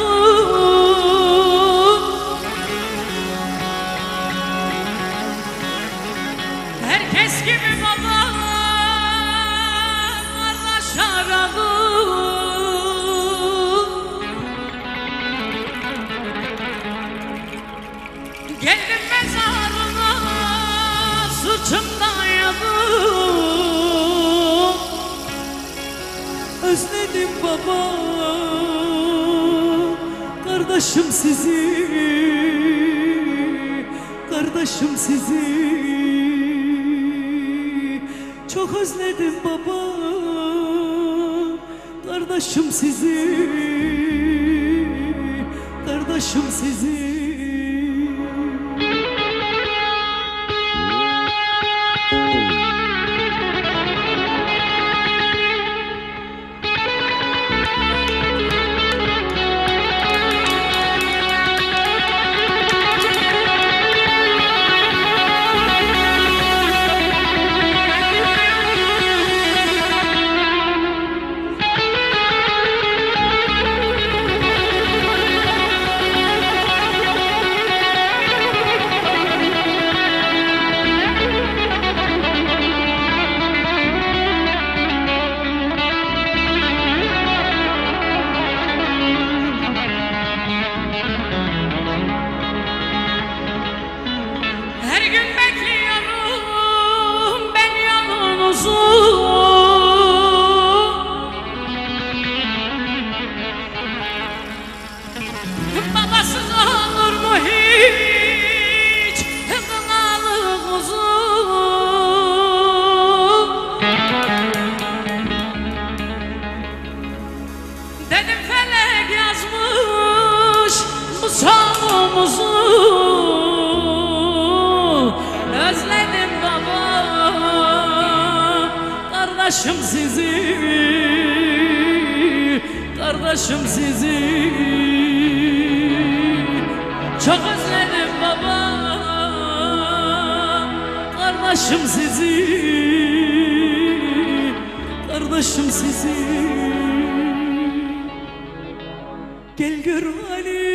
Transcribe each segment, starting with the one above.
kalktım Herkes gibi baba Geldim mezarına yadım Özledim baba Kardeşim sizi Kardeşim sizi. Çok özledim baba Kardeşim sizi Kardeşim sizi Kardeşim sizi Kardeşim sizi. Gel gör halin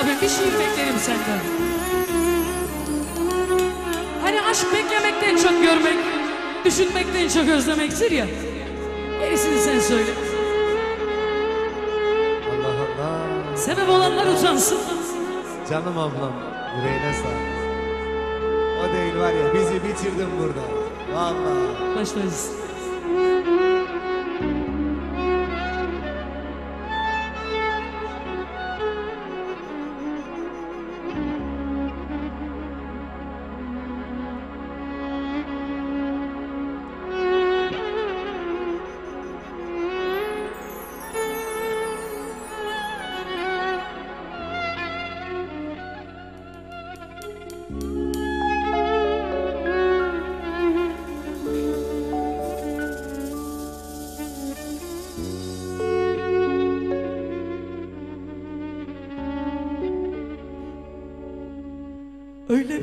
Abim bir şiir beklerim senden. Hani aşk beklemekten çok görmek, düşünmekten çok özlemektir ya. Gerisini sen söyle. Allah Allah. Sebep olanlar utansın. Canım ablam. Yüreğine sağlık. O değil var ya bizi bitirdin burada. Vallahi. Başlarız. Öyle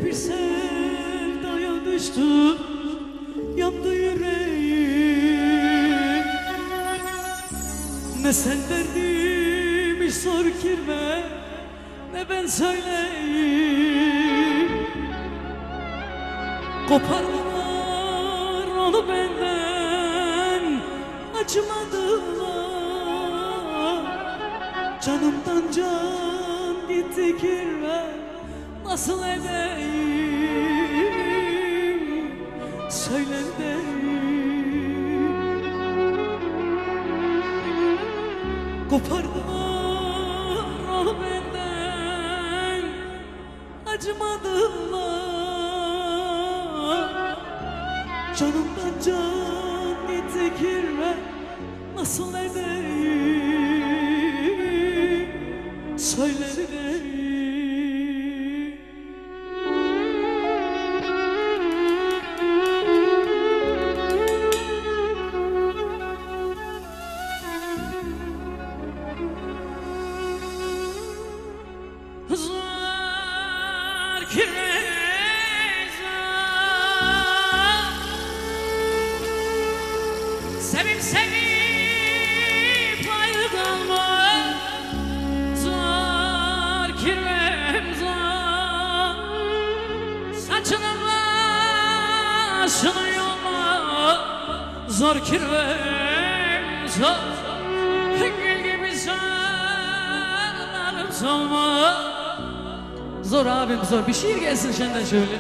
bir sevdaya düştüm Yandı yüreğim. Ne sen derdimi sor kirve Ne ben söyleyeyim. Kopardılar onu benden Acımadılar. Canımdan can gitti kirve Nasıl edeyim? Söyle deyim Kopardılar onu benden Acımadılar. Canımdan can gitti kirve Nasıl edeyim Zar kireza Sevip ayrı kalma Zar kirvem zar Saçını başını yolla Zor kirvem zor. Gül gibi sarılarım solma Zor abim zor. Bir şiir gelsin senden şöyle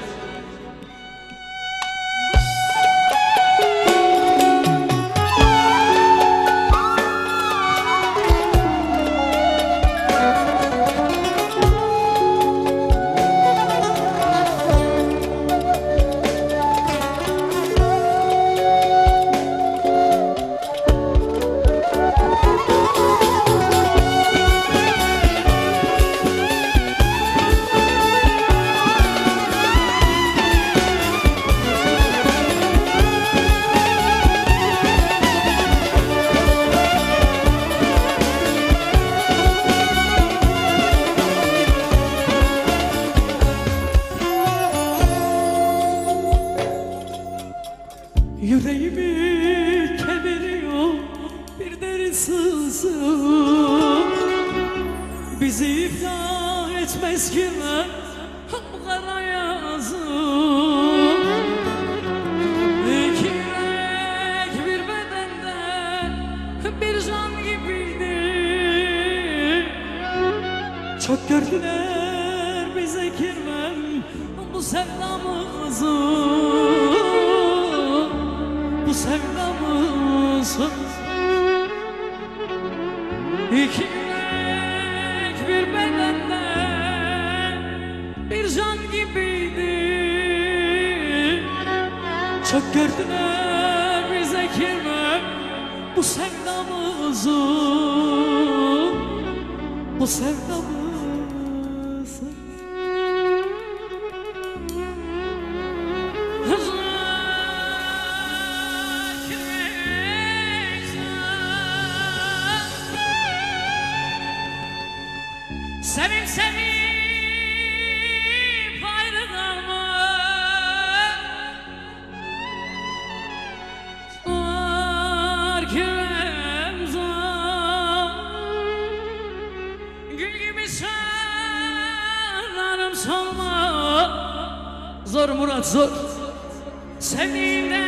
Gördüler bize kirmem bu sevdamızı Bu sevdamızı İki yürek bir bedende bir can gibiydi. Çok gördüler bize kirmem bu sevdamızı Bu sevdamızı Zor Murat zor. Sevdiğimden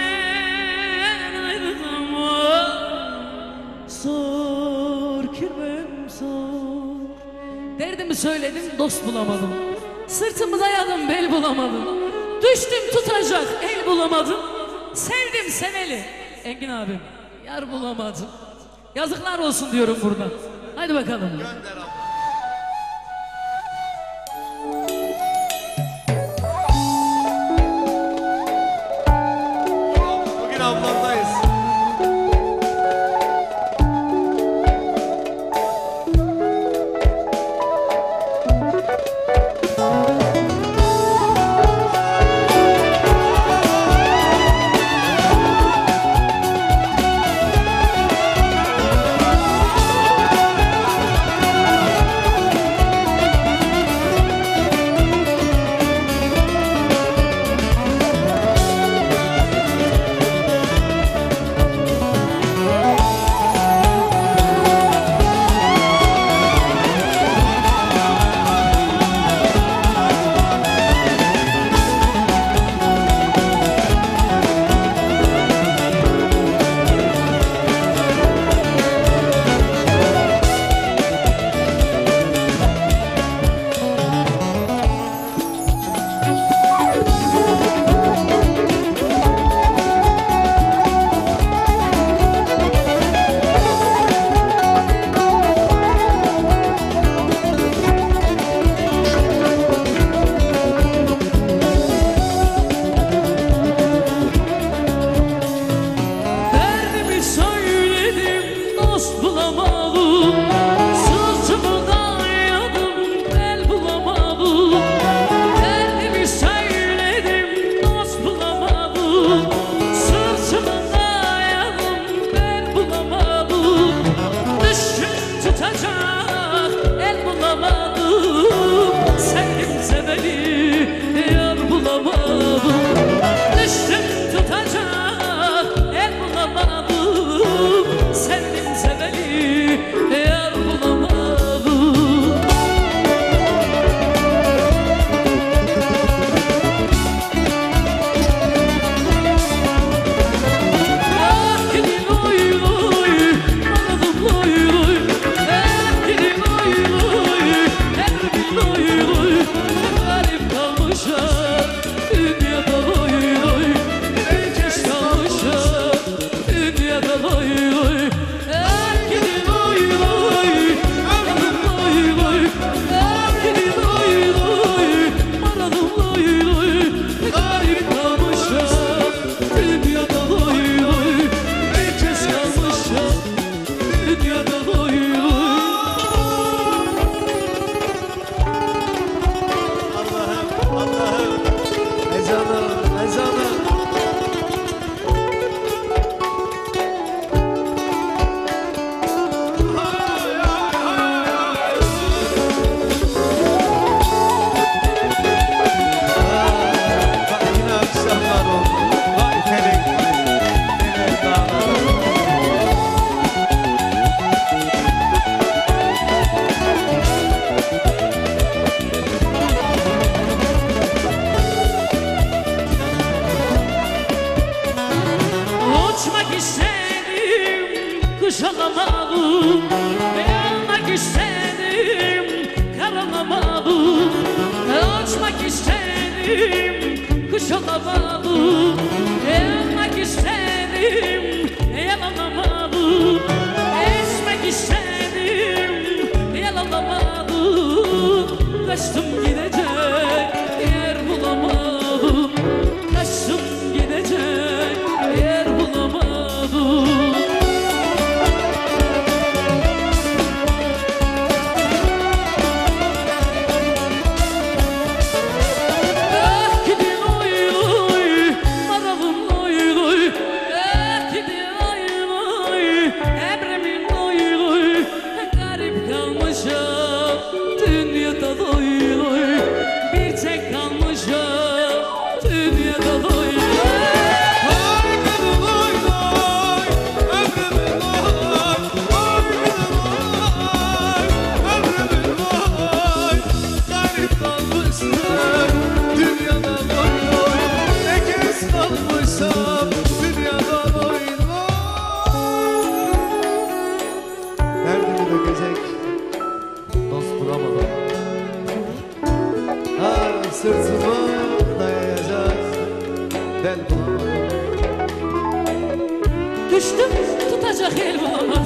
ayrıldım Zor kimim zor Derdimi söyledim dost bulamadım. Sırtımı dayadım bel bulamadım. Düştüm tutacak el bulamadım. Sevdim seneli Engin abim yar bulamadım. Yazıklar olsun diyorum buradan. Hadi bakalım. Gönder. şalabalı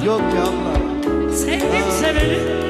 Yok ya Allah. Sevdim seveni.